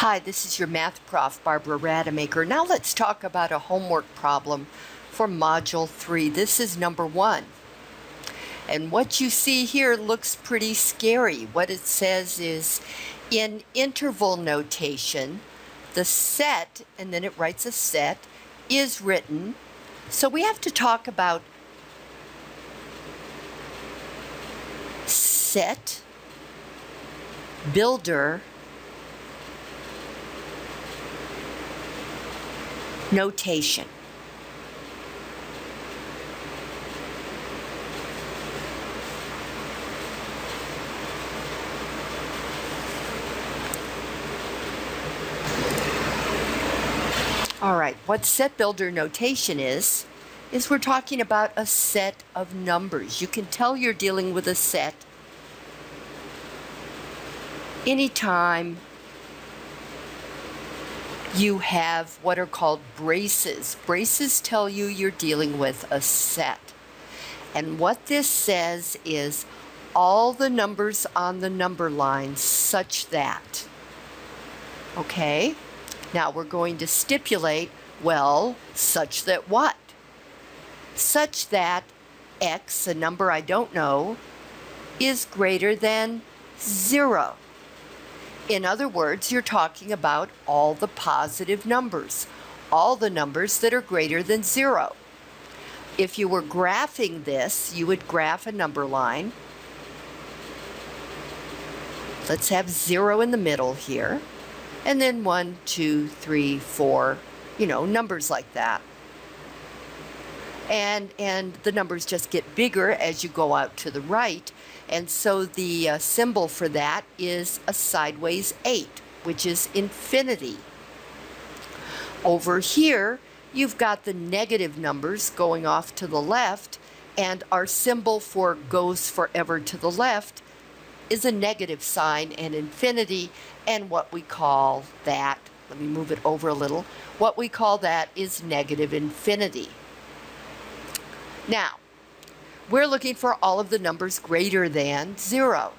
Hi, this is your math prof, Barbara Rademacher. Now let's talk about a homework problem for Module 3. This is number 1. And what you see here looks pretty scary. What it says is, in interval notation, the set, and then it writes a set, is written. So we have to talk about set, builder, notation. All right, what set builder notation is, is we're talking about a set of numbers. You can tell you're dealing with a set anytime you have what are called braces. Braces tell you you're dealing with a set. And what this says is all the numbers on the number line such that. Okay? Now we're going to stipulate, well, such that what? Such that x, a number I don't know, is greater than 0. In other words, you're talking about all the positive numbers, all the numbers that are greater than 0. If you were graphing this, you would graph a number line. Let's have 0 in the middle here and then one, two, three, four, you know, numbers like that. And, and the numbers just get bigger as you go out to the right. And so the uh, symbol for that is a sideways 8, which is infinity. Over here, you've got the negative numbers going off to the left, and our symbol for goes forever to the left is a negative sign and infinity, and what we call that, let me move it over a little, what we call that is negative infinity. Now, we're looking for all of the numbers greater than 0.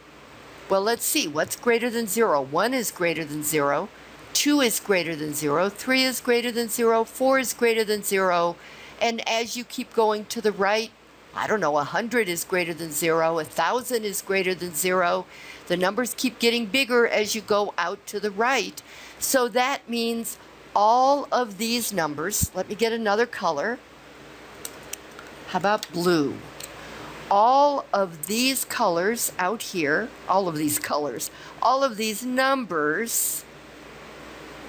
Well, let's see. What's greater than 0? 1 is greater than 0. 2 is greater than 0. 3 is greater than 0. 4 is greater than 0. And as you keep going to the right, I don't know, 100 is greater than zero, 1,000 is greater than zero. The numbers keep getting bigger as you go out to the right. So that means all of these numbers, let me get another color. How about blue? All of these colors out here, all of these colors, all of these numbers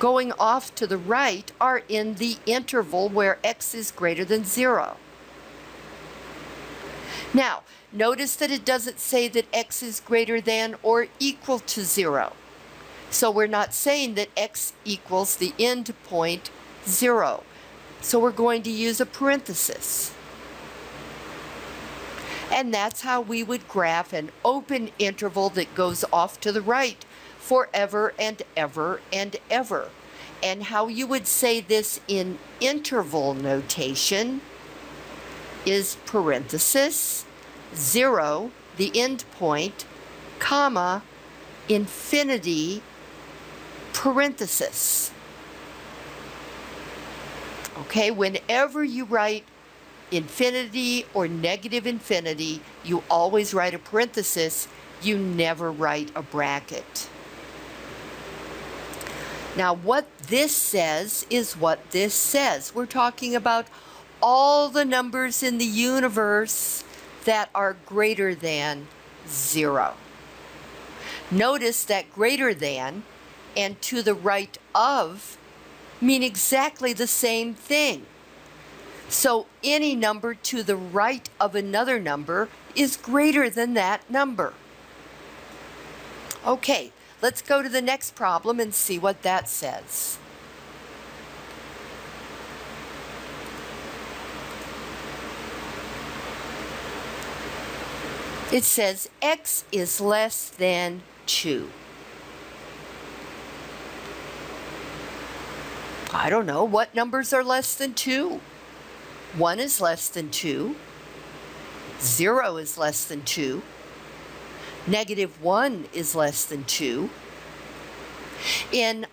going off to the right are in the interval where x is greater than zero. Now, notice that it doesn't say that x is greater than or equal to 0. So we're not saying that x equals the end point 0. So we're going to use a parenthesis. And that's how we would graph an open interval that goes off to the right forever and ever and ever. And how you would say this in interval notation is parenthesis, 0, the end point, comma, infinity, parenthesis. Okay, whenever you write infinity or negative infinity, you always write a parenthesis. You never write a bracket. Now, what this says is what this says. We're talking about all the numbers in the universe that are greater than zero. Notice that greater than and to the right of mean exactly the same thing. So any number to the right of another number is greater than that number. Okay, let's go to the next problem and see what that says. It says x is less than 2. I don't know. What numbers are less than 2? 1 is less than 2. 0 is less than 2. Negative 1 is less than 2. In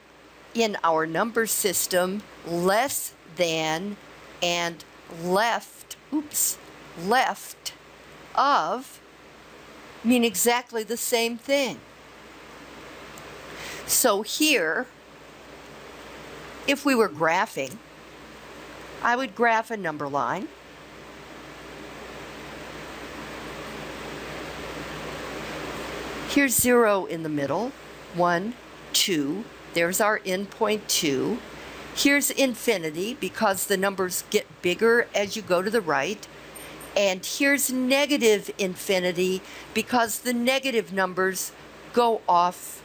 in our number system, less than and left, oops, left of mean exactly the same thing. So here, if we were graphing, I would graph a number line. Here's zero in the middle, one, two. There's our endpoint two. Here's infinity because the numbers get bigger as you go to the right. And here's negative infinity because the negative numbers go off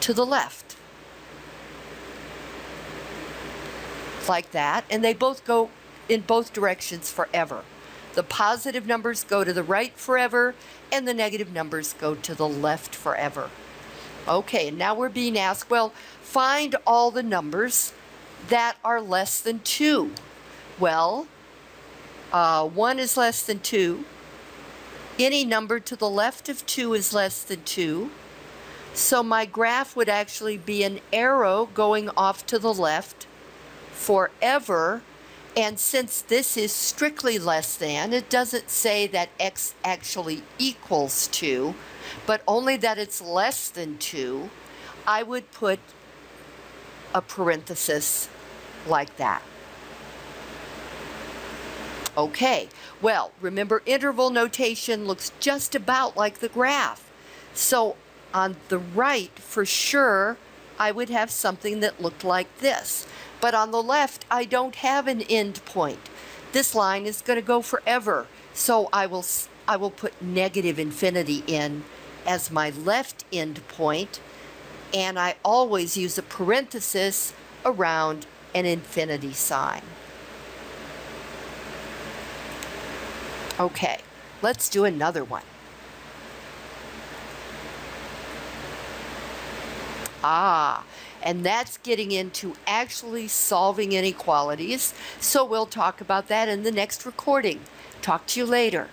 to the left. Like that. And they both go in both directions forever. The positive numbers go to the right forever, and the negative numbers go to the left forever. Okay, and now we're being asked, well, find all the numbers that are less than 2. Well, uh, 1 is less than 2. Any number to the left of 2 is less than 2. So my graph would actually be an arrow going off to the left forever. And since this is strictly less than, it doesn't say that x actually equals 2, but only that it's less than 2, I would put a parenthesis like that. Okay, well, remember interval notation looks just about like the graph. So on the right, for sure, I would have something that looked like this. But on the left, I don't have an end point. This line is going to go forever. So I will, I will put negative infinity in as my left end point, and I always use a parenthesis around an infinity sign. Okay, let's do another one. Ah, and that's getting into actually solving inequalities. So we'll talk about that in the next recording. Talk to you later.